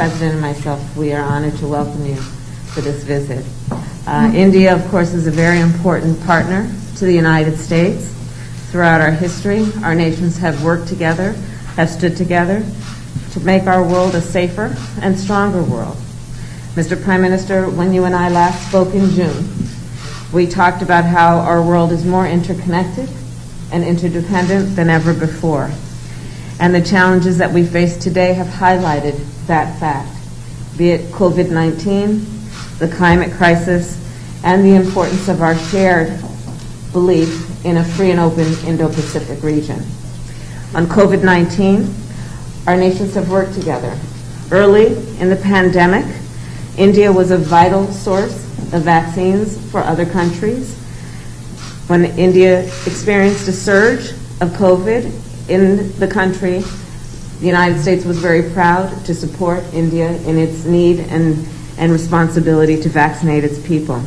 President and myself, we are honored to welcome you for this visit. Uh, India, of course, is a very important partner to the United States. Throughout our history, our nations have worked together, have stood together to make our world a safer and stronger world. Mr. Prime Minister, when you and I last spoke in June, we talked about how our world is more interconnected and interdependent than ever before. And the challenges that we face today have highlighted that fact, be it COVID 19, the climate crisis, and the importance of our shared belief in a free and open Indo Pacific region. On COVID 19, our nations have worked together. Early in the pandemic, India was a vital source of vaccines for other countries. When India experienced a surge of COVID in the country, the United States was very proud to support India in its need and, and responsibility to vaccinate its people.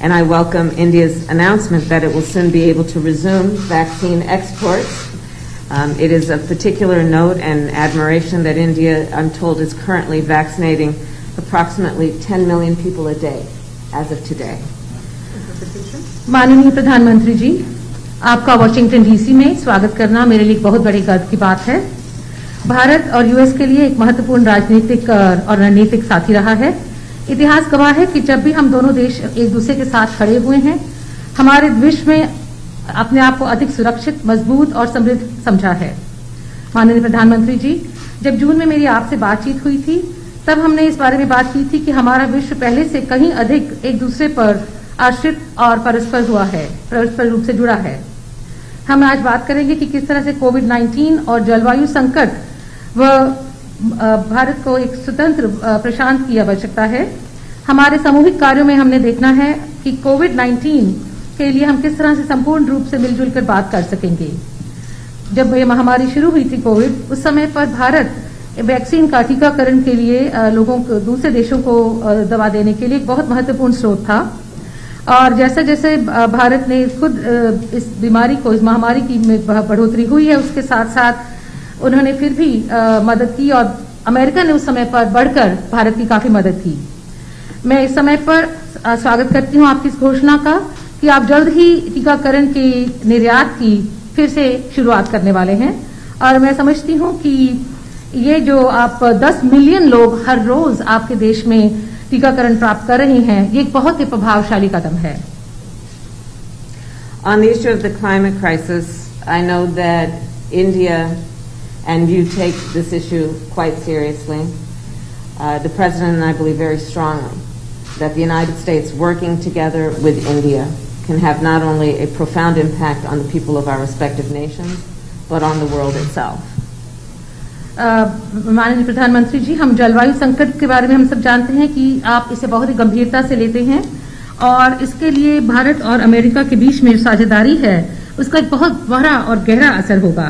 And I welcome India's announcement that it will soon be able to resume vaccine exports. Um, it is of particular note and admiration that India, I'm told, is currently vaccinating approximately 10 million people a day as of today. माननीय प्रधानमंत्री जी आपका Washington DC में स्वागत करना मेरे लिए बहुत बड़ी गर्व की बात है। भारत और यूएस के लिए एक महत्वपूर्ण राजनीतिक और रणनीतिक साथी रहा है। इतिहास गवाह है कि जब भी हम दोनों देश एक दूसरे के साथ खड़े हुए हैं, हमारे विश्व में अपने आप को अधिक सुरक्षित, मज़बूत और समृद्ध समझा है। माननीय प्रधानमंत्री जी, जब जून में मेरी आपसे बातचीत हुई थी, तब हमने इस बारे में बात की थी कि हमारा विश्व पहले से कहीं अधिक एक दूसरे पर आश्रित और परस्पर हुआ है, परस्पर रूप से जुड़ा है। हम आज बात करेंगे कि किस तरह से कोविड 19 और जलवायु संकट व भारत को एक स्वतंत्र प्रशांत की आवश्यकता है। हमारे सामूहिक कार्यों में हमने देखना है कि कोविड 19 के लिए हम किस तरह से संपूर्ण रूप से मिलजुल कर बात कर सकेंगे। जब ये महामारी शुरू हुई थी कोविड उस समय पर भारत वैक्सीन का टीकाकरण के लिए लोगों को, दूसरे देशों को दवा देने के लिए एक बहुत महत्वपूर्ण स्रोत था। और जैसे जैसे भारत ने खुद इस बीमारी को, इस महामारी की बढ़ोतरी हुई है, उसके साथ साथ उन्होंने फिर भी मदद की और अमेरिका ने उस समय पर बढ़कर भारत की काफ़ी मदद की। मैं इस समय पर स्वागत करती हूँ आपकी इस घोषणा का कि आप जल्द ही टीकाकरण के निर्यात की फिर से शुरुआत करने वाले हैं। और मैं समझती हूँ कि ये जो आप 10 मिलियन लोग हर रोज आपके देश में टीकाकरण प्राप्त कर रही हैं ये एक बहुत ही प्रभावशाली कदम है On the issue of the climate crisis, I know that India and you take this issue quite seriously. Uh, the President and I believe very strongly that the United States working together with India can have not only a profound impact on the people of our respective nations, but on the world itself. माननीय प्रधानमंत्री जी हम जलवायु संकट के बारे में हम सब जानते हैं कि आप इसे बहुत ही गंभीरता से लेते हैं और इसके लिए भारत और अमेरिका के बीच में साझेदारी है उसका एक बहुत बड़ा और गहरा असर होगा।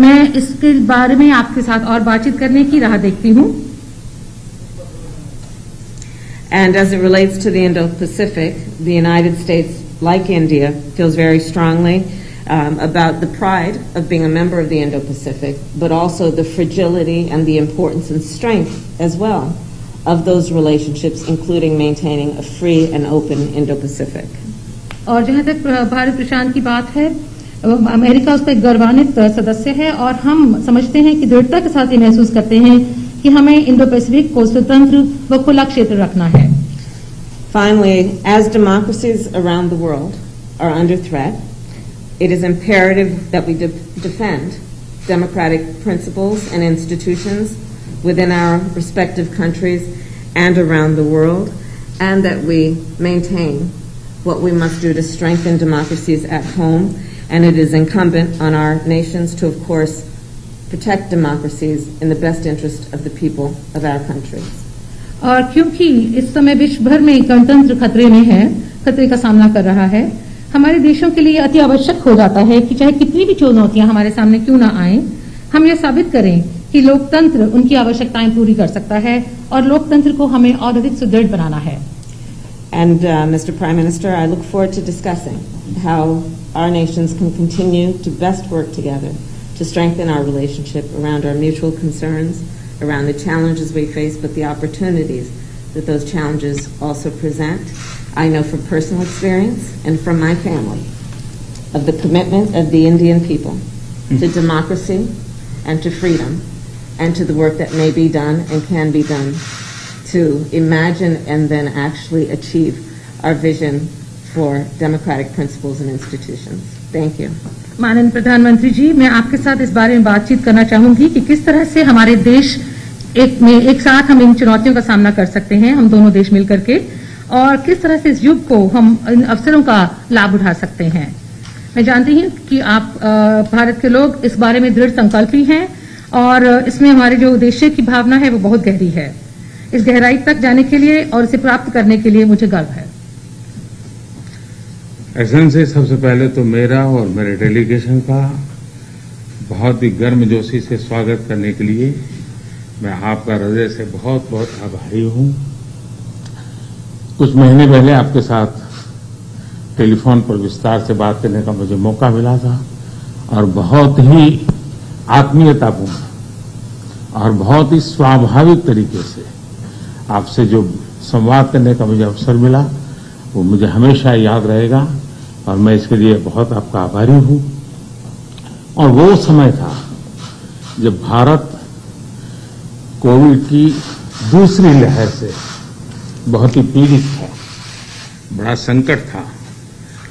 मैं इसके बारे में आपके साथ और बातचीत करने की राह देखती हूँ। And as it relates to the Indo-Pacific, the United States, like um, about the pride of being a member of the Indo-Pacific, but also the fragility and the importance and strength as well of those relationships, including maintaining a free and open Indo-Pacific. और जहां तक भारत प्रशांत की बात है America उसका एक गौरवान्वित सदस्य है और हम समझते हैं कि दृढ़ता के साथ ये महसूस करते हैं कि हमें इंडो पैसिफिक को स्वतंत्र व खुला क्षेत्र रखना है Finally, as democracies around the world are under threat, it is imperative that we de defend democratic principles and institutions within our respective countries and around the world, and that we maintain what we must do to strengthen democracies at home. And it is incumbent on our nations to, of course, protect democracies in the best interest of the people of our countries. और क्योंकि इस समय विश्व भर में गणतंत्र खतरे में है खतरे का सामना कर रहा है हमारे देशों के लिए अति आवश्यक हो जाता है कि चाहे कितनी भी चुनौतियाँ हमारे सामने क्यों ना आए, हम यह साबित करें कि लोकतंत्र उनकी आवश्यकताएँ पूरी कर सकता है और लोकतंत्र को हमें और अधिक सुदृढ़ बनाना है। And mister prime minister I look for to discussing how our nations continue to best work together to strengthen our relationship around our mutual concerns around challenges we face but the opportunities that present I know from personal experience and from my family of the commitment of the Indian people to democracy and to freedom and to the work that may be done and can be done to imagine and then actually achieve our vision for democratic principles and institutions. Thank you. माननीय प्रधानमंत्री जी मैं आपके साथ इस बारे में बातचीत करना चाहूंगी कि किस तरह से हमारे देश एक में एक साथ हम इन चुनौतियों का सामना कर सकते हैं हम दोनों देश मिलकर के और किस तरह से इस युग को हम इन अवसरों का लाभ उठा सकते हैं। मैं जानती हूँ कि आप भारत के लोग इस बारे में दृढ़ संकल्पी हैं और इसमें हमारे जो उद्देश्य की भावना है वो बहुत गहरी है। इस गहराई तक जाने के लिए और इसे प्राप्त करने के लिए मुझे गर्व है। एक्सेलेंसी सबसे पहले तो मेरा और मेरे डेलीगेशन का बहुत ही गर्मजोशी से स्वागत करने के लिए मैं आपका हृदय से बहुत बहुत आभारी हूँ। कुछ महीने पहले आपके साथ टेलीफोन पर विस्तार से बात करने का मुझे मौका मिला था और बहुत ही आत्मीयतापूर्ण और बहुत ही स्वाभाविक तरीके से आपसे जो संवाद करने का मुझे अवसर मिला, वो मुझे हमेशा याद रहेगा और मैं इसके लिए बहुत आपका आभारी हूँ। और वो समय था जब भारत कोविड की दूसरी लहर से बहुत ही पीड़ित था। बड़ा संकट था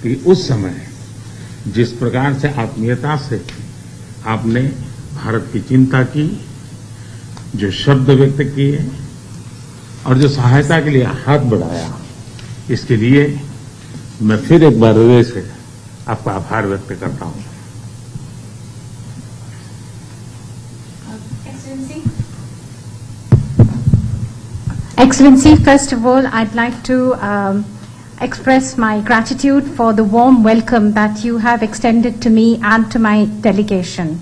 कि उस समय जिस प्रकार से आत्मीयता से आपने भारत की चिंता की, जो शब्द व्यक्त किए और जो सहायता के लिए हाथ बढ़ाया, इसके लिए मैं फिर एक बार हृदय से आपका आभार व्यक्त करता हूँ। Excellency. First of all, I'd like to um, express my gratitude for the warm welcome that you have extended to me and to my delegation.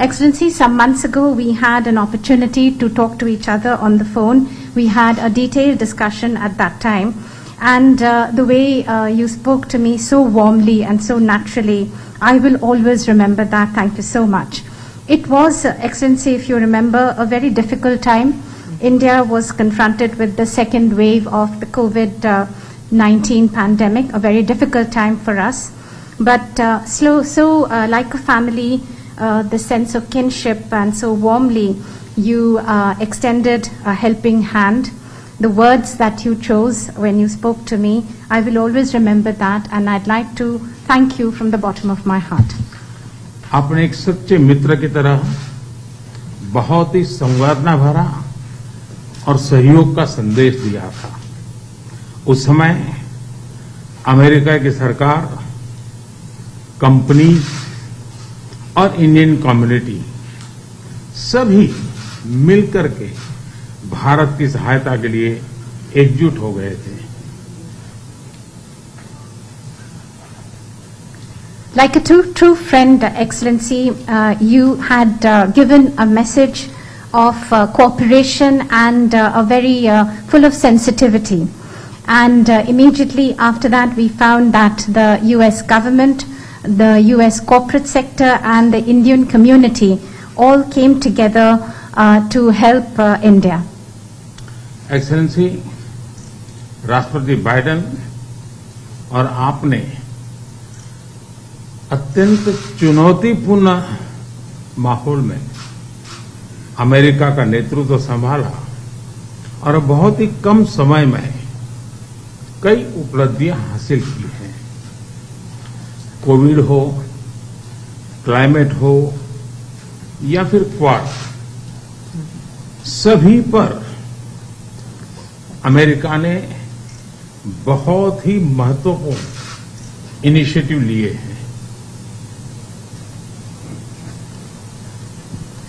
Excellency, some months ago we had an opportunity to talk to each other on the phone. We had a detailed discussion at that time. And uh, the way uh, you spoke to me so warmly and so naturally, I will always remember that. Thank you so much. It was, uh, Excellency, if you remember, a very difficult time. India was confronted with the second wave of the COVID uh, 19 pandemic, a very difficult time for us. But uh, slow, so, uh, like a family, uh, the sense of kinship, and so warmly, you uh, extended a helping hand. The words that you chose when you spoke to me, I will always remember that, and I'd like to thank you from the bottom of my heart. आपने एक सच्चे मित्र की तरह बहुत ही संवेदना भरा और सहयोग का संदेश दिया था। उस समय अमेरिका की सरकार कंपनी और इंडियन कम्युनिटी सभी मिलकर के भारत की सहायता के लिए एकजुट हो गए थे। Like a true, true friend, Excellency, uh, you had uh, given a message of uh, cooperation and uh, a very uh, full of sensitivity. And uh, immediately after that, we found that the U.S. government, the U.S. corporate sector, and the Indian community all came together uh, to help uh, India. Excellency राष्ट्रपति Biden और आपने अत्यंत चुनौतीपूर्ण माहौल में America का नेतृत्व संभाला और बहुत ही कम समय में कई उपलब्धियाँ हासिल की हैं। कोविड हो, क्लाइमेट हो, या फिर क्वाड, सभी पर अमेरिका ने बहुत ही महत्वपूर्ण इनिशिएटिव लिए हैं।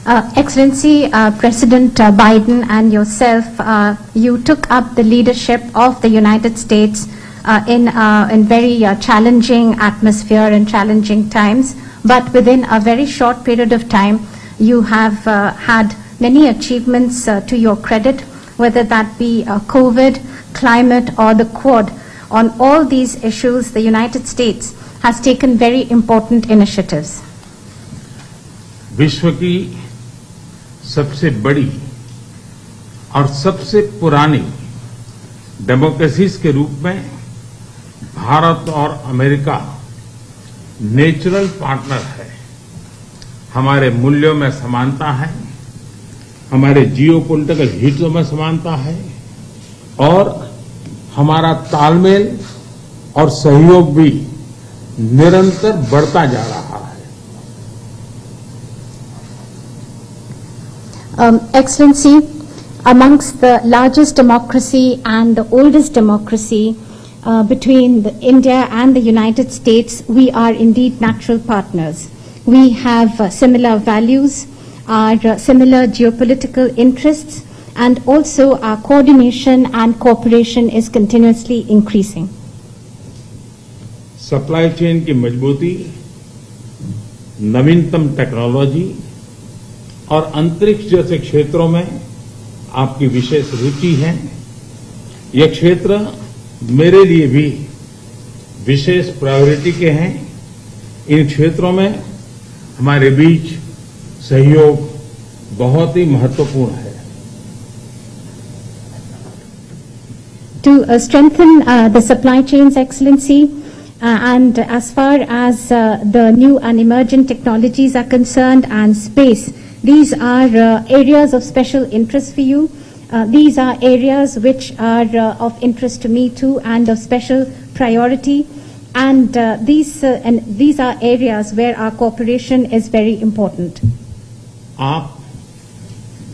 Uh, Excellency uh, President uh, Biden and yourself, uh, you took up the leadership of the United States uh, in uh, in very uh, challenging atmosphere and challenging times. But within a very short period of time, you have uh, had many achievements uh, to your credit, whether that be uh, COVID, climate, or the Quad. On all these issues, the United States has taken very important initiatives. विश्व की सबसे बड़ी और सबसे पुरानी democracies के रूप में भारत और अमेरिका नेचुरल पार्टनर है। हमारे मूल्यों में समानता है, हमारे जियो पोलिटिकल हितों में समानता है और हमारा तालमेल और सहयोग भी निरंतर बढ़ता जा रहा है। Um, Excellency, amongst the largest democracy and the oldest democracy uh, between the India and the United States, we are indeed natural partners. We have uh, similar values, our uh, similar geopolitical interests, and also our coordination and cooperation is continuously increasing. Supply chain की मजबूती नवीनतम technology और अंतरिक्ष जैसे क्षेत्रों में आपकी विशेष रुचि है ये क्षेत्र मेरे लिए भी विशेष प्रायोरिटी के हैं इन क्षेत्रों में हमारे बीच सहयोग बहुत ही महत्वपूर्ण है to uh, strengthen uh, the supply chains, Excellency, uh, and as far as uh, the new and emerging technologies are concerned and space, these are uh, areas of special interest for you. Uh, these are areas which are uh, of interest to me too and of special priority. And uh, these, uh, and these are areas where our cooperation is very important. आप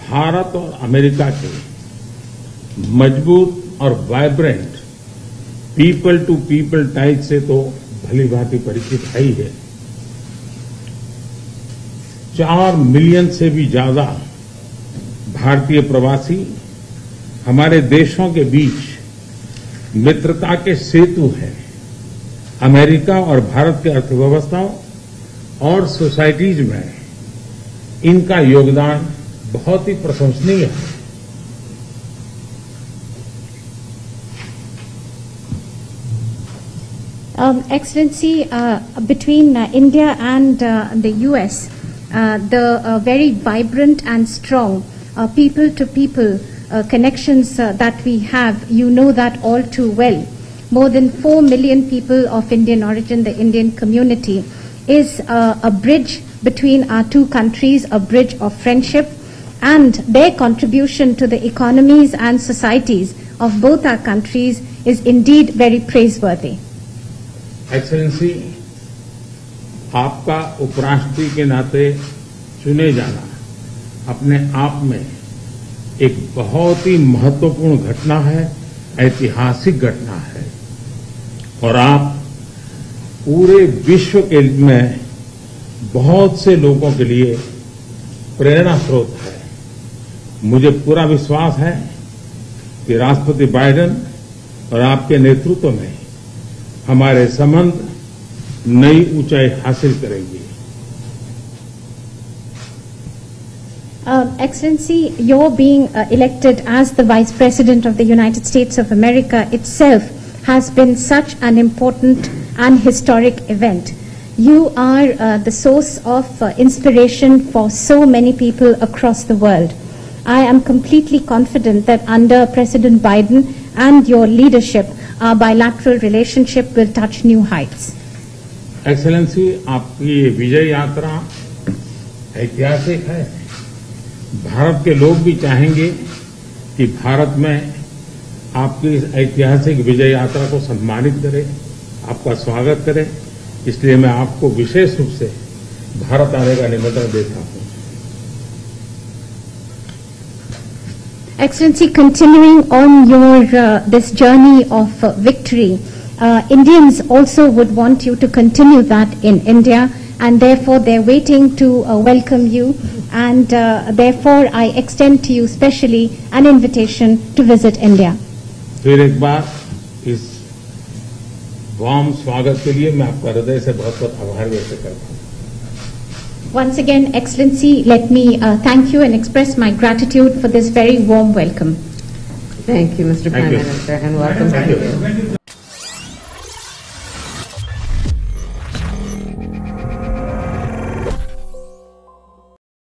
भारत और America के मजबूत और vibrant people to people type से तो भली भांति परिचित है ही है चार मिलियन से भी ज़्यादा भारतीय प्रवासी हमारे देशों के बीच मित्रता के सेतु हैं। अमेरिका और भारत की अर्थव्यवस्थाओं और सोसाइटीज में इनका योगदान बहुत ही प्रशंसनीय है। Um, Excellency, uh, between uh, India and uh, the US, Uh, the uh, very vibrant and strong uh, people to people connections that we have, you know that all too well. More than 4 million people of Indian origin, the Indian community, is a bridge between our two countries, a bridge of friendship, and their contribution to the economies and societies of both our countries is indeed very praiseworthy. Excellency, आपका उपराष्ट्रपति के नाते चुने जाना, अपने आप में एक बहुत ही महत्वपूर्ण घटना है, ऐतिहासिक घटना है। और आप पूरे विश्व के में बहुत से लोगों के लिए प्रेरणा स्रोत है। मुझे पूरा विश्वास है कि राष्ट्रपति बाइडेन और आपके नेतृत्व में हमारे संबंध नई ऊंचाई हासिल करेंगे Uh, Excellency, your being uh, elected as the Vice President of the United States of America itself has been such an important and historic event. You are uh, the source of uh, inspiration for so many people across the world. I am completely confident that under President Biden and your leadership, our bilateral relationship will touch new heights. Excellency आपकी ये विजय यात्रा ऐतिहासिक है। भारत के लोग भी चाहेंगे कि भारत में आपकी इस ऐतिहासिक विजय यात्रा को सम्मानित करें आपका स्वागत करें। इसलिए मैं आपको विशेष रूप से भारत आने का निमंत्रण देता हूँ। Excellency, continuing on your uh, this journey of uh, victory, uh, Indians also would want you to continue that in India, and therefore they're waiting to uh, welcome you, and uh, therefore I extend to you specially an invitation to visit India. फिर एक बार इस वाम स्वागत के लिए मैं आपका हृदय से बहुत बहुत आभार व्यक्त करता हूं Once again, Excellency, let me uh, thank you and express my gratitude for this very warm welcome. Thank you, Mr. Thank Prime you. Minister, and welcome Thank to you. you.